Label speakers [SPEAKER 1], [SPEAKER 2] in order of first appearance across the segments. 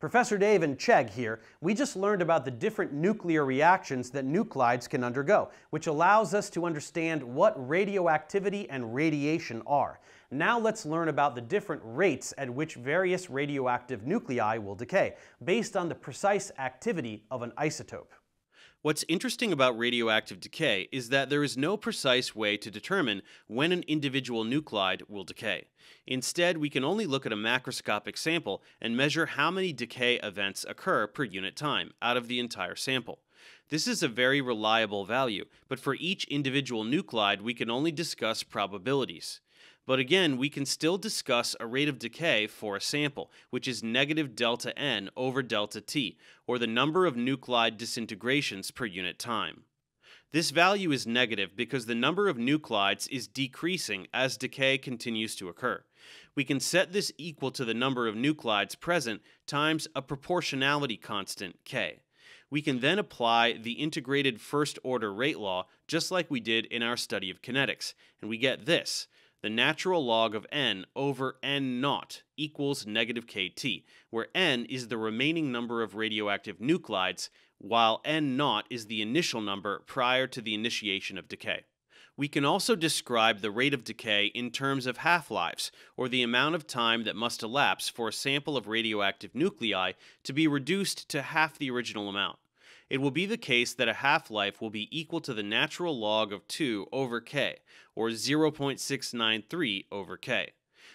[SPEAKER 1] Professor Dave and Chegg here, we just learned about the different nuclear reactions that nuclides can undergo, which allows us to understand what radioactivity and radiation are. Now let's learn about the different rates at which various radioactive nuclei will decay, based on the precise activity of an isotope.
[SPEAKER 2] What's interesting about radioactive decay is that there is no precise way to determine when an individual nuclide will decay. Instead, we can only look at a macroscopic sample and measure how many decay events occur per unit time out of the entire sample. This is a very reliable value, but for each individual nuclide we can only discuss probabilities. But again, we can still discuss a rate of decay for a sample, which is negative delta n over delta t, or the number of nuclide disintegrations per unit time. This value is negative because the number of nuclides is decreasing as decay continues to occur. We can set this equal to the number of nuclides present times a proportionality constant, k. We can then apply the integrated first order rate law just like we did in our study of kinetics, and we get this the natural log of n over n naught equals negative kt, where n is the remaining number of radioactive nuclides, while n naught is the initial number prior to the initiation of decay. We can also describe the rate of decay in terms of half-lives, or the amount of time that must elapse for a sample of radioactive nuclei to be reduced to half the original amount it will be the case that a half-life will be equal to the natural log of 2 over k, or 0.693 over k.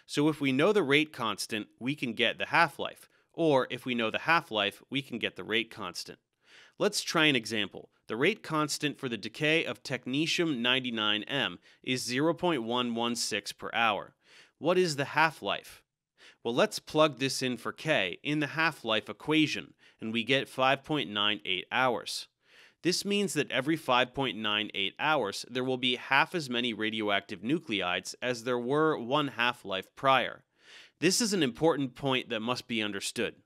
[SPEAKER 2] So if we know the rate constant, we can get the half-life, or if we know the half-life, we can get the rate constant. Let's try an example. The rate constant for the decay of technetium-99m is 0.116 per hour. What is the half-life? Well, let's plug this in for k in the half-life equation, and we get 5.98 hours. This means that every 5.98 hours, there will be half as many radioactive nuclides as there were one half-life prior. This is an important point that must be understood.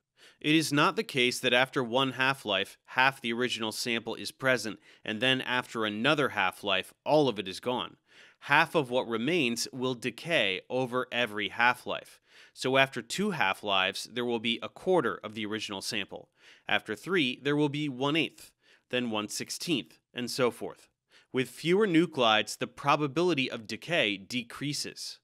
[SPEAKER 2] It is not the case that after one half-life, half the original sample is present, and then after another half-life, all of it is gone. Half of what remains will decay over every half-life. So after two half-lives, there will be a quarter of the original sample. After three, there will be one eighth, then one sixteenth, and so forth. With fewer nuclides, the probability of decay decreases.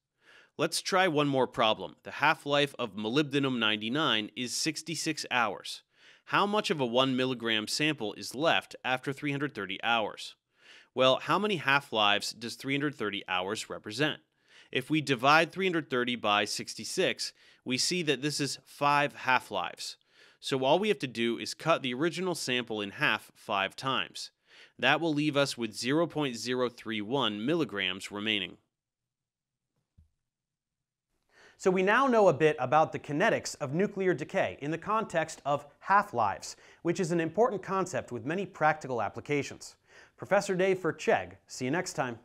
[SPEAKER 2] Let's try one more problem. The half-life of molybdenum 99 is 66 hours. How much of a 1 milligram sample is left after 330 hours? Well, how many half-lives does 330 hours represent? If we divide 330 by 66, we see that this is 5 half-lives. So all we have to do is cut the original sample in half 5 times. That will leave us with 0.031 milligrams remaining.
[SPEAKER 1] So we now know a bit about the kinetics of nuclear decay in the context of half-lives, which is an important concept with many practical applications. Professor Dave for. See you next time.